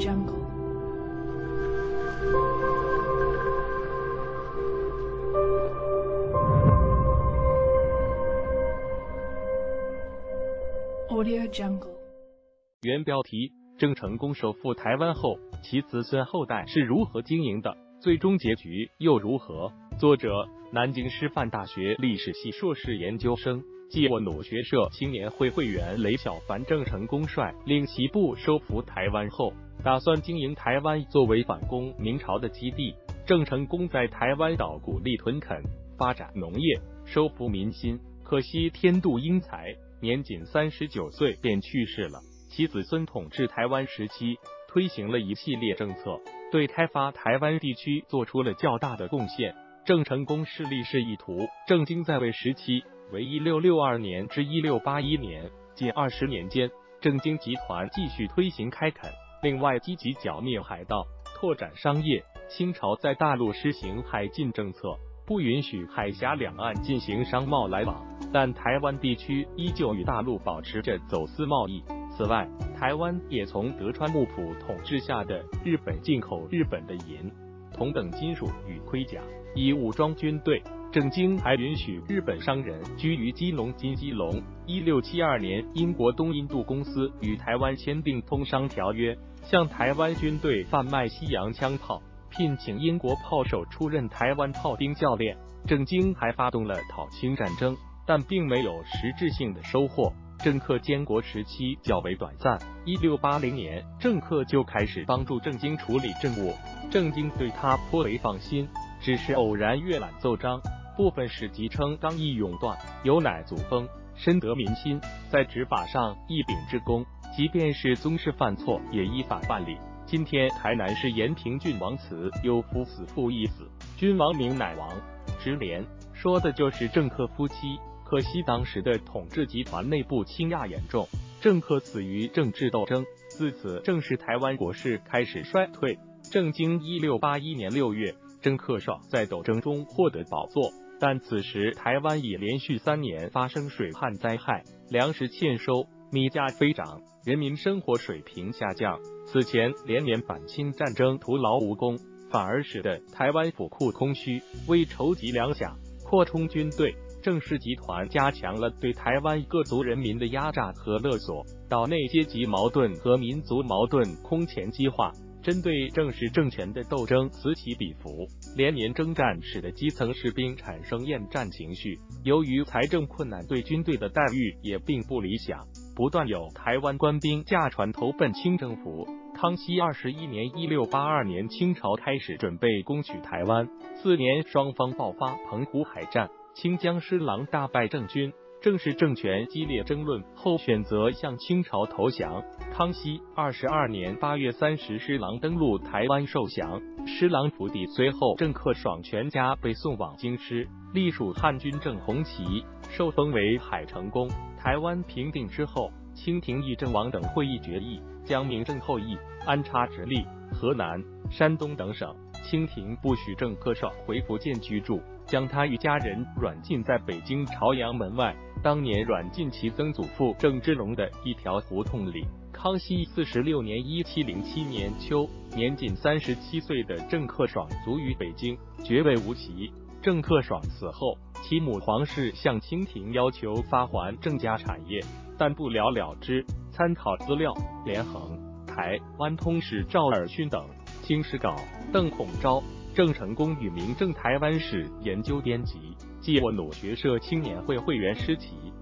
Jungle. Audio Jungle. 原标题：郑成功收复台湾后，其子孙后代是如何经营的？最终结局又如何？作者：南京师范大学历史系硕士研究生，暨沃努学社青年会会员雷小凡。郑成功率领其部收复台湾后，打算经营台湾作为反攻明朝的基地。郑成功在台湾岛鼓励屯垦，发展农业，收服民心。可惜天妒英才。年仅三十九岁便去世了。其子孙统治台湾时期，推行了一系列政策，对开发台湾地区做出了较大的贡献。郑成功势力是意图。郑经在位时期为一六六二年至一六八一年，近二十年间，郑经集团继续推行开垦，另外积极剿灭海盗，拓展商业。清朝在大陆实行海禁政策。不允许海峡两岸进行商贸来往，但台湾地区依旧与大陆保持着走私贸易。此外，台湾也从德川幕府统治下的日本进口日本的银、铜等金属与盔甲，以武装军队。郑经还允许日本商人居于基隆金基隆。一六七二年，英国东印度公司与台湾签订通商条约，向台湾军队贩卖西洋枪炮。聘请英国炮手出任台湾炮兵教练，郑经还发动了讨清战争，但并没有实质性的收获。郑克监国时期较为短暂，一六八零年，郑克就开始帮助郑经处理政务，郑经对他颇为放心，只是偶然阅览奏章，部分史籍称刚毅勇断，有乃祖风，深得民心，在执法上一秉之功，即便是宗室犯错，也依法办理。今天台南市延平郡王祠有夫死妇一死，君王名乃王，直连说的就是郑克夫妻。可惜当时的统治集团内部倾轧严重，郑克死于政治斗争，自此正是台湾国势开始衰退。郑经一六八一年六月，郑克爽在斗争中获得宝座，但此时台湾已连续三年发生水旱灾害，粮食欠收，米价飞涨，人民生活水平下降。此前连年反清战争徒劳无功，反而使得台湾府库空虚。为筹集粮饷、扩充军队，郑氏集团加强了对台湾各族人民的压榨和勒索，岛内阶级矛盾和民族矛盾空前激化。针对郑氏政权的斗争此起彼伏，连年征战使得基层士兵产生厌战情绪。由于财政困难，对军队的待遇也并不理想，不断有台湾官兵驾船投奔清政府。康熙二十一年（一六八二年），清朝开始准备攻取台湾。次年，双方爆发澎湖海战，清江施琅大败郑军。正是政权激烈争论后，选择向清朝投降。康熙二十二年八月三十，施琅登陆台湾受降，施琅府邸。随后，郑克爽全家被送往京师，隶属汉军正红旗，受封为海成公。台湾平定之后，清廷议政王等会议决议。将明正后裔安插直隶、河南、山东等省，清廷不许郑克爽回福建居住，将他与家人软禁在北京朝阳门外。当年软禁其曾祖父郑芝龙的一条胡同里。康熙四十六年（一七零七年）秋，年仅三十七岁的郑克爽卒于北京，爵位无期。郑克爽死后，其母黄氏向清廷要求发还郑家产业，但不了了之。参考资料：连横、台湾通史赵尔勋等，清史稿，邓孔昭、郑成功与明正台湾史研究编辑，暨沃努学社青年会会员师旗。